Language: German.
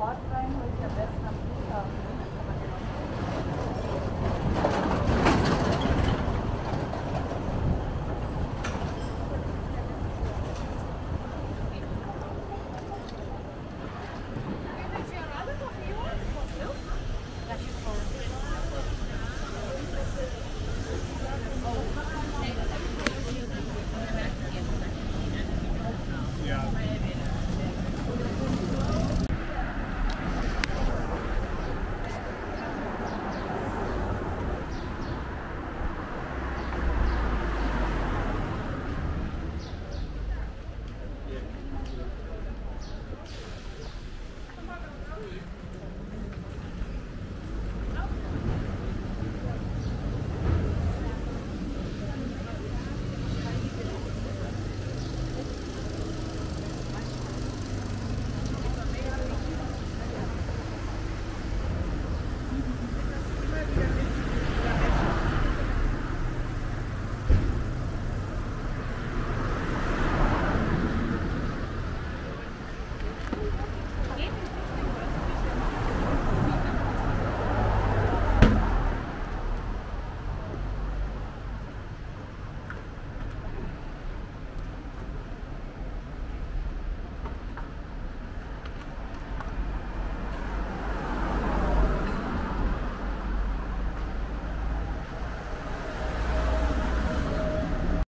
Port rein und am besten am Flughafen.